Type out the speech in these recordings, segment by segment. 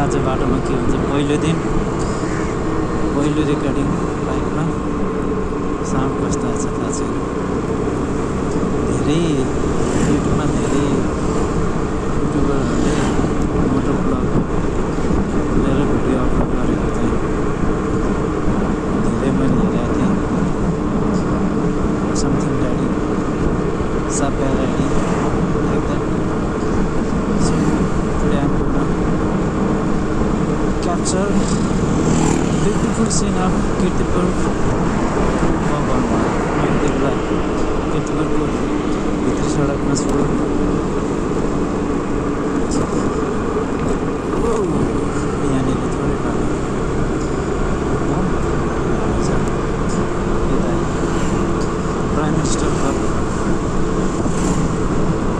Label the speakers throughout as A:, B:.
A: आज बाटोमा के हुन्छ। पहिलो दिन पहिलो रेकर्डिङ बाइकमा साउन्ड कस्तो आएको छ थाहा छैन। धेरै युट्युबमा धेरै युट्युबरहरूले मोटर ब्लग खोलेर भिडियो अपलोड गरेको चाहिँ धेरै मैले हेरेको थिएँ। Something daddy साप्या structure beautiful scene of Kirtipur सड़क में सो प्राइम मिनिस्टर का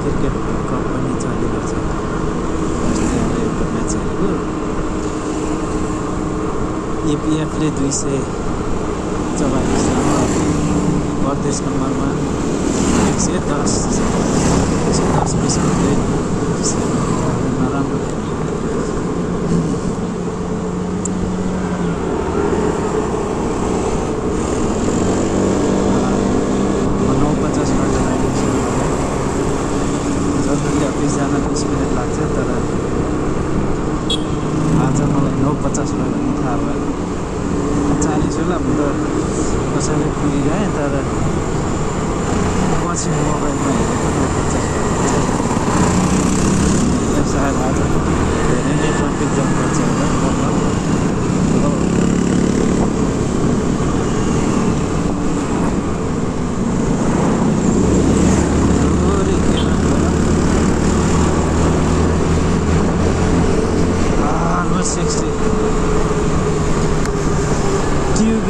A: क्रिकेट कप एपिएफले दुई सय चौवालिस प्रदेश नम्बरमा एक सय दस एक सय दस बिसको नराम्रो। नौ जान बिस मिनट लाग्छ तर आज मलाई नौ पनि थाहा भयो। म त कसैले पुगिगएँ तर पछि मोबाइलमा हेरेको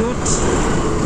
A: good?